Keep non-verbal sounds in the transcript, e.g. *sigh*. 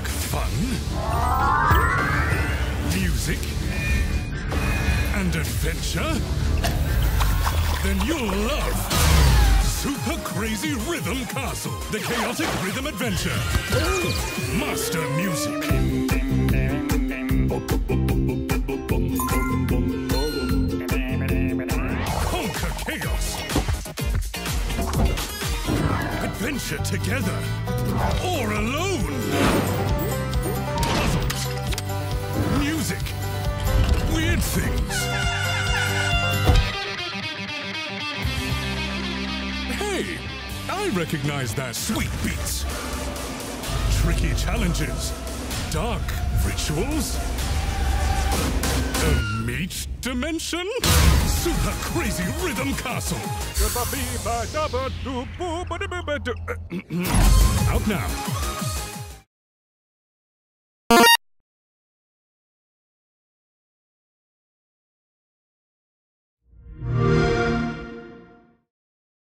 like fun, music, and adventure, then you'll love Super Crazy Rhythm Castle, the chaotic rhythm adventure. Master music. Conquer chaos. Adventure together, or alone. Things. Hey, I recognize that sweet beats. Tricky challenges. Dark rituals. A meat dimension? Super crazy rhythm castle. *clears throat* Out now.